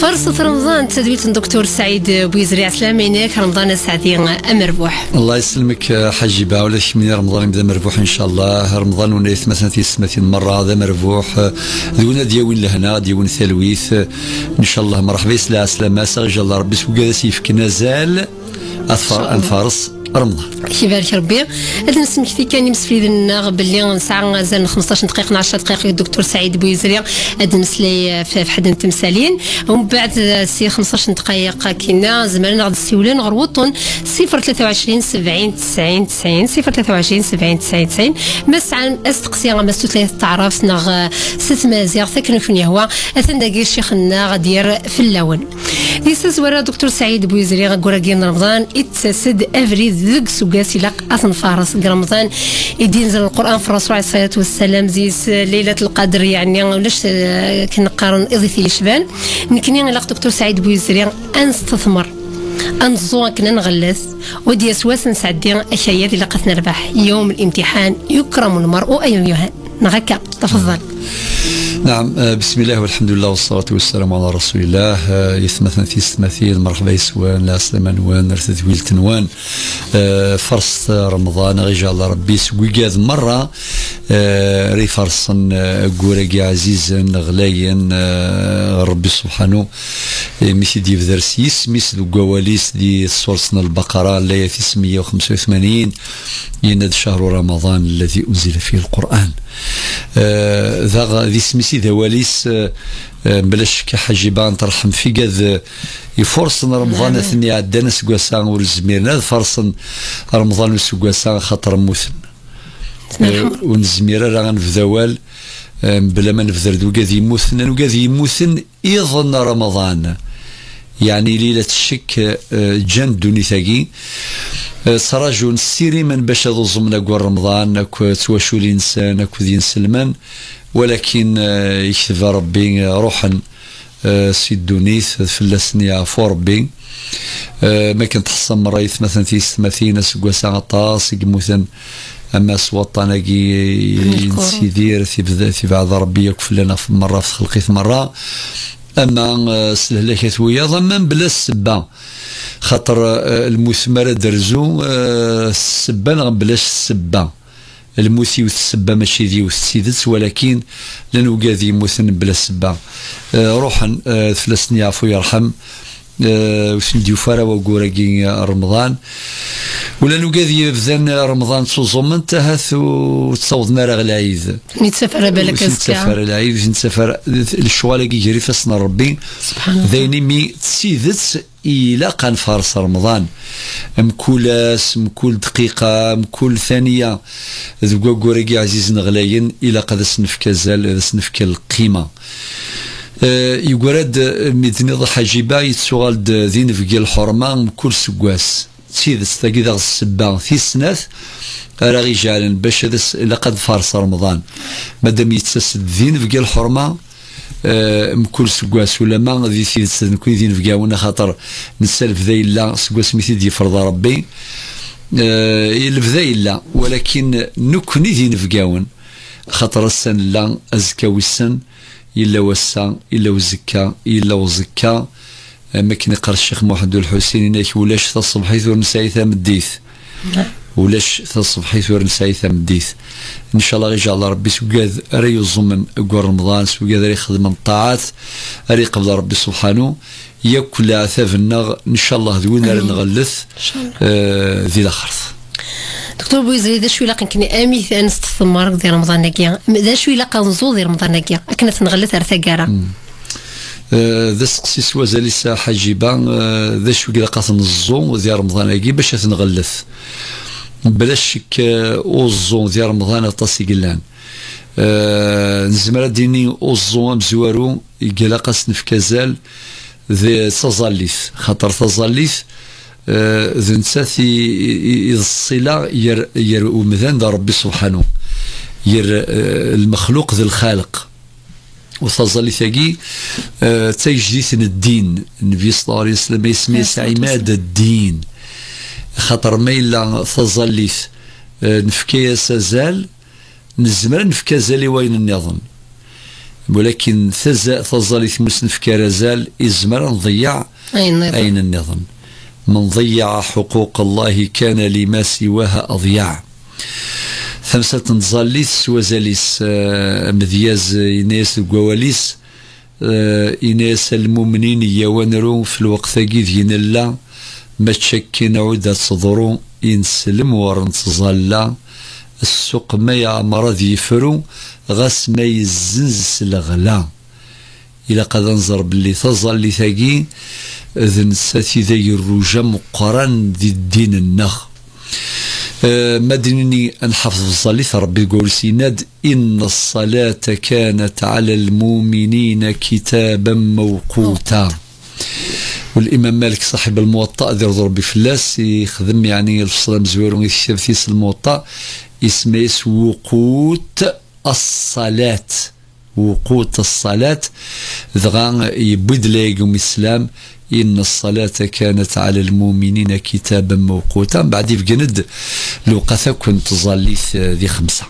فرصة رمضان. تدويت الدكتور سعيد بويزري عسلامة عينيك رمضان سعدي. مربوح الله يسلمك حاجي با ولا من رمضان يبدأ مربوح إن شاء الله. رمضان ونيث مثلا في سماتين مرة هذا مربوح. دونا دياوين لهنا دياوين ثلويث إن شاء الله مرحبا. يسلا سلامة سغجل الله ربي. سوكا سيفك. زال اثفر أنفارس. رمضان. يبارك ربي؟ هذا نسمك كان مسفيد باللي نسعى زال 15 دقيقه 10 دقائق الدكتور سعيد بويزري. هذا نسلي في حد التمثالين ومن بعد سي 15 دقائق كنا زمان غادي السيولين غير وطن 023 70 90 90 023 70 90 90 مسعى استقسي ما ثلاث تعرف نغ ست مازيغ ثكن في هو اثن داكي شيخنا غادير في اللون. يساس ورا دكتور سعيد بويزري غوراكين رمضان. اتسد افريد ذك سوكاسي لاق اثن فارس رمضان. يدين زل القرآن في الرسول عليه الصلاة والسلام. زيس ليلة القدر يعني ولاش كنقارن إضيفي يشبان نكني لاق دكتور سعيد بويزري أنستثمر. أنزو كنا نغلس. ودي سواس نسعدي أشياء اللي قد نربح يوم الامتحان يكرم المرء أي يهان نغكا تفضل. نعم آه، بسم الله والحمد لله والصلاة والسلام على رسول الله. آه، يثمثن في ستمثيل مرحبا يسوان لا سلمان وان رثت ويل تنوان. آه، فرص رمضان غيجا الله ربي سويقاد مرة ري فرصن قورقي عزيزا غلايا ربي سبحانه ميسي دي بدرسيس ميس دو قواليس دي سورسنا البقرة لا 185 يند شهر رمضان الذي أنزل فيه القرآن. ذا ذي سميسي ذواليس آه، آه، بلاش كحجبان ترحم. في قد يفرصن رمضان نعم. ثني عدنا سقواسان ورزميرنا فرصن رمضان سقواسان خاطر موثن. آه، ونزمير راه ذوال بلا ما نفذر دو قاذي يموثن وقاذي يموثن يظن رمضان. يعني ليلة الشك جن دوني ثاقي. سراجون سيري من باش هذو زمنا قول رمضان أكو تواشو الإنسان أكو ذي سلمان ولكن آه، يكتب ربي روحا آه، سيد دونيث فلسني عفو ربي. آه، ما كنت حصن مريث مثلا في ستماثين سقواسا عطاس يموثن أما سوطانا كي سيدير في بعض ربي يكفل في مرة في خلقي مرة. أما سلهلكات وياض اما بلا السبة. خاطر آه، المثمرة درزو آه، السبة بلاش السبة. الموثي والسبة ماشي ذي والسيدس ولكن لانو قاذي يموثن بلا سبه آه، روحا ثلاث عفو يرحم. وسنديو فارا وقوراكي رمضان. ولا نقاذي بذان رمضان تصوم انتهت وتصوضنا راه العيد. نتسافر بالك نتسافر العيد؟ نتسافر الشوال كي يجري فاسنا ربي. سبحان الله. ذيني مي تسيدت إلى قان فارس رمضان. مكولاس مكول دقيقة مكول ثانية. ذو قوريكي عزيز نغلاين إلى قد سنفك زال سنفك القيمة. أه يقرد ميدني ضحى جيبا يتسوغال ذين في الحرمة كل سقواس تسيدس تاكي ذا السبا في سناث راه غيجعلن باش لقد فارس رمضان. مادام يتسد ذين في الحرمة أه مكل سكواس ولا ما غادي سيدس نكون ذين في قاونا خاطر نسالف ذا إلا سكواس مثل دي فرض ربي. أه الفذا إلا ولكن نكوني ذين في قاون خاطر السن لا أزكى والسن إلا وسا إلا وزكا إلا وزكا ما كان يقرا الشيخ محمد الحسين انك ولاش تصبحي ثور نساي ثمديث ولاش تصبحي ثور نساي ثمديث إن شاء الله يجعل ربي سوكاد ري يزمن قول رمضان سوكاد ري يخدم الطاعات ري قبل ربي سبحانه. يأكل عثاف النغ إن شاء الله ذوين نغلث آه ذي الاخرث دكتور بويزري ذا شوي لاقا كني امي ثاني ستثمر ذي رمضان ناكيا ذا شوي لاقا نزول ذي رمضان ناكيا كانت نغلث أرثا ذا سقسي سوا زاليسا حجيبا ذا شو كذا نزو ذي رمضان باش تنغلث بلاش شك اوزو ذي رمضان اطاسي قلان. نزمر ديني اوزو مزوارو يقلا قاس نفكازال ذي تظليث خاطر تظليث ذي نساثي الصلة ير ير ومذان ربي سبحانه. ير المخلوق ذي الخالق. وتظل ثقي آه تجديث الدين. النبي صلى الله عليه وسلم يسمي عماد الدين. خاطر ما إلا تظليث آه نفكي سازال نزمر نفكا زالي وين النظام. ولكن تظل مسن في كرزال إزمر نضيع أين أين النظام؟ من ضيع حقوق الله كان لما سواها أضيع. ثمسة نظاليس وزاليس آه، مذياز إناس القواليس آه، إناس المؤمنين يوانرو في الوقت ذين الله ما تشكي نعود تصدرو ينسلم ورن السوق ما يعمر ذي فرو غاس ما يزنز الغلا إلا قد نظر باللي تظل ثاقي ذن ساتي ذي الرجا مقران ذي الدين النخ. أه مدني نحفظ الصلاة ربي يقول سيناد إن الصلاة كانت على المؤمنين كتابا موقوتا. والإمام مالك صاحب الموطأ ذي ربي فلاس يخدم يعني الفصل مزوير ويكتب الموطأ اسمه وقوت الصلاة. وقوت الصلاة. ذغا يبد ليقوم الإسلام إن الصلاة كانت على المؤمنين كتابا موقوتا. بعد يفقند لو قثا كنت ظليث ذي خمسة.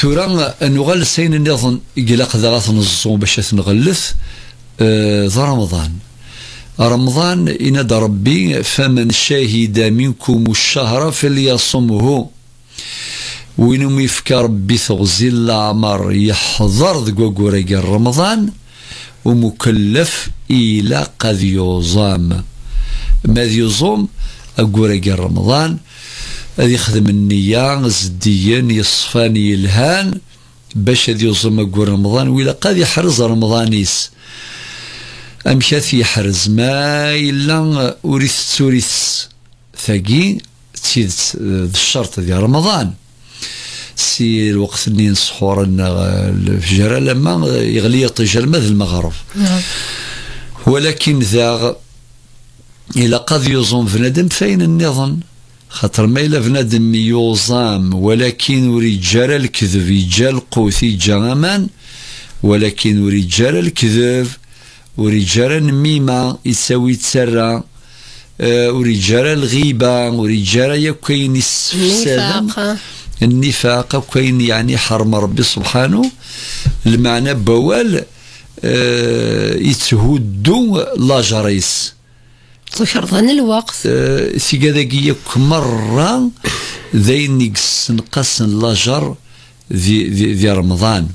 ثورا نغال سين النظن قلق ذغاث نصوم باش نغلث آه ذا رمضان. رمضان إن ربي فمن شهد منكم الشهر فليصمه. وين يفكر ربي تغزي العمر يحضر ذكوكوريك رمضان. ومكلف إلى قد يوزام ماذ يوزوم أقوريك رمضان هذا يخدم النية زديا يصفان يلهان. باش هذا يوزم أقور رمضان وإلا قد يحرز رمضانيس. أمشات يحرز ما إلا أوريث توريث ثقي تيد الشرط ديال رمضان. سي الوقت اللي نسحور الفجر لما يغلي طيش الماء المغرب. نعم. ولكن ذا إلا قد يوزن بنادم فين النظام خاطر ما إلا بنادم يوزام ولكن ورجال الكذب يجال قوثي جامان ولكن ورجال الكذب ورجال النميمة يساوي تسرى آه، ورجال الغيبة ورجال يكوين السلام النفاق وكاين يعني حرم ربي سبحانه المعنى بوال آه يتهدو لاجريس تشرطن الوقت. آه سيكاداكي مرة ذين يقسن قسن لاجر ذي, ذي, ذي رمضان.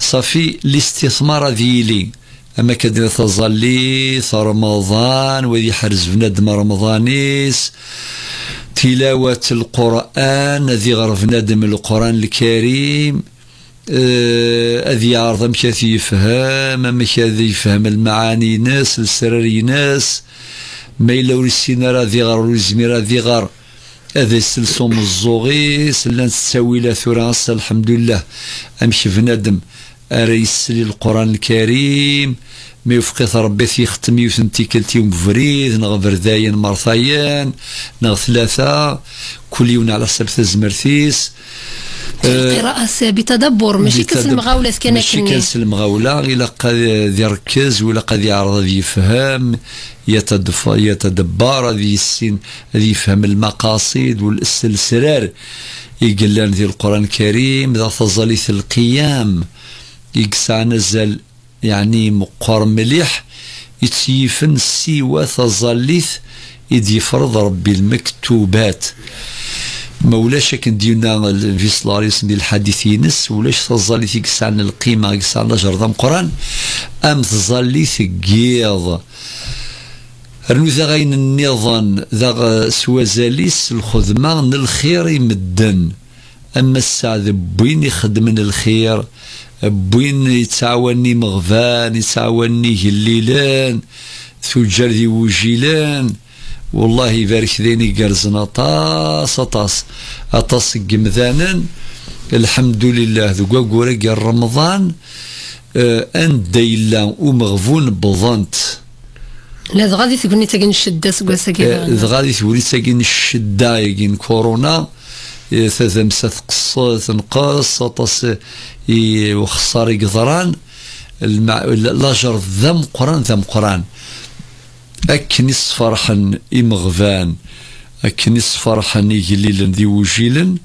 صافي الاستثمار ذيلي أما كدير تظلي رمضان وذي حرز بنادم رمضانيس. تلاوة القرآن ذي غرف ندم القرآن الكريم. أذي يعرض مشى يفهم مشى يفهم المعاني ناس السراري ناس. ما إلا ورسينا راه ذي غر ورزمي ذي غر هذا السلسوم الزوغي سلان تساوي لا ثورا الحمد لله. أمشي بنادم أريس القرآن الكريم. مي وفقيت ربي يختم يوثن تيكلتي ومفريد نغفر ذاين مرثايان نغ ثلاثة كل يوم على السبت زمرثيس القراءة بتدبر ماشي كاس المغاولة كان ماشي كاس المغاولة إلا قد يركز ولا قد يعرض يفهم يتدبر هذه السن هذه يفهم المقاصد والسلسلار يقلان ذي القرآن الكريم ذا تظليث القيام. يقسع نزل يعني مقر مليح يتيفن سوى تظليث إذ يفرض ربي المكتوبات. ما ولاش كنديونا في وسلم ديال الحديث ينس ولاش تظليث يقسعنا القيمة يقسعنا جرد قران أم تظليث قيض رنو ذا غين النظام ذا سوازاليس الخدمة الخير يمدن. أما السعد بوين يخدم الخير بوين يتعاوني مغفان يتعاوني هليلان ذي وجيلان والله يبارك ذيني قرزنا اطاس اطاس أطاس قمذانا الحمد لله. ذو قورق رمضان. آه أن ديلا ومغفون بضنت. لا غادي تقولني تاكين الشده سكواسا آه غادي تقولي تاكين الشده يجين كورونا. تذمسة تقص تنقص طاس وخسار يقدران. لاجر ذم قرآن ذم قرآن. أكني فرحا إمغفان. أكني فرحا إجليلا ذي وجيلا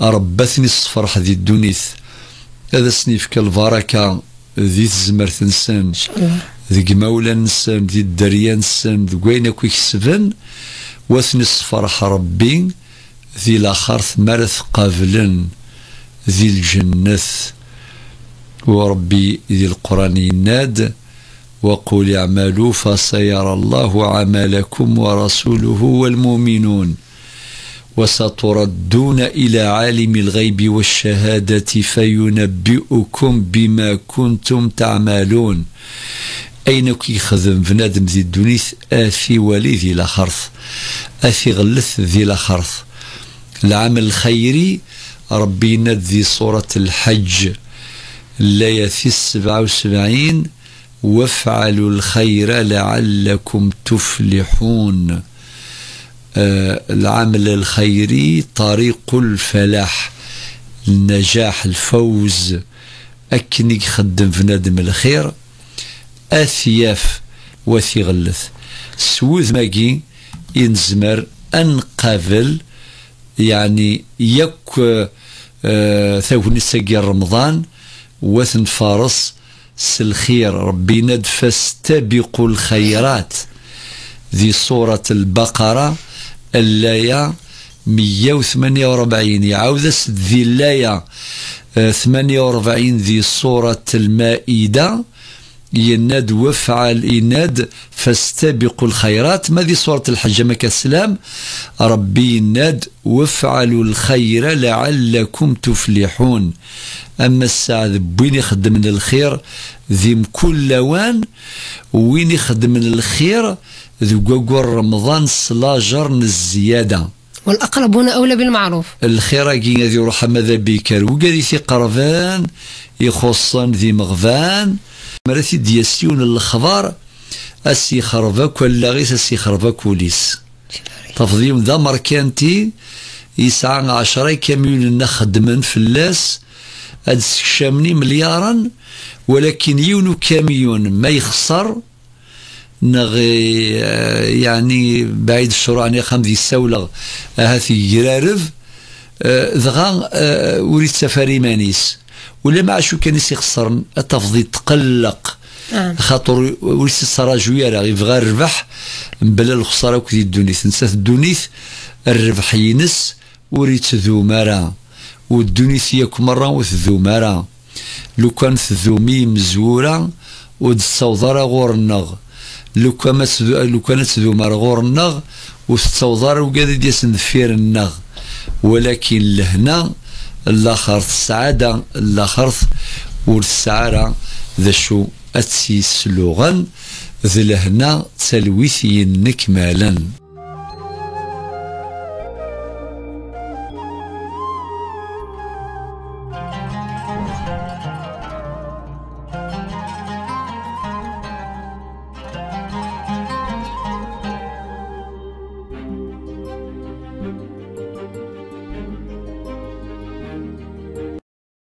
ربثني الصفرح ذي الدنيث. هذا سنيفك البركة ذي تزمرت نسن إن شاء الله. ذي مولا نسن ذي الدريا نسن ذي وين كويك سفن. وثني الصفرح ربي. ذي الآخر ثمارث قابلا ذي الجنة وربي ذي القرآن يناد وقل اعملوا فسيرى الله عملكم ورسوله والمؤمنون. وستردون إلى عالم الغيب والشهادة فينبئكم بما كنتم تعملون. أين كي خدم بنادم ذي الدنيث؟ آثي ولي ذي لخرث آثي غلث ذي لخرث العمل الخيري ربي ذي صورة الحج. اللاية السبعة وسبعين وافعلوا الخير لعلكم تفلحون. آه العمل الخيري طريق الفلاح النجاح الفوز. أكني خدم في ندم الخير. أثياف وثي غلث سوذ ماجي ينزمر أنقابل. يعني يك آه ثوني سجل رمضان وثن فارس سلخير ربي ند فاستبقوا الخيرات. ذي سورة البقرة اللاية 148 يعاود ذي اللاية 48 ذي سورة المائدة. يناد وفعل يناد فاستبقوا الخيرات. ما ذي سورة الحج؟ مكة السلام ربي يناد وافعلوا الخير لعلكم تفلحون. أما الساعة بوين يخدم من الخير ذي كل وان وين يخدم من الخير ذو رمضان سلاجر الزيادة. والأقربون أولى بالمعروف. الخير كي ذي روح ماذا بيكر؟ وقال في قرفان يخصن ذي مغفان. مراتي دياسيون الخبار أسي خرفك ولا غيس أسي خرفك وليس. تفضيم ذا مركانتي يسعى عشرة كاميون نخدمن في اللاس هاد شامني مليارا ولكن يونو كاميون ما يخسر نغي يعني بعيد الشروع عن يخام ذي السولة هاثي يرارف ذغا وريد سفاري مانيس. ولا ما عشو كان يخسر التفضيل تقلق. آه. خاطر وليس السراجوية راه يبغى الربح. بلا الخسارة كذي الدونيث. نسات الدونيث الربح ينس وريت ذو مرة والدونيث ياك مرة وثذو مرة لو كان ثذومي مزورة ودتصوضر غور النغ. لو كان لو كانت ذو مرة غور النغ وتتصوضر وقاد ديسن ذفير النغ. ولكن لهنا الآخر السعادة الآخر والسعارة ذا شو أتسي سلوغا ذي لهنا تلويث ينك مالا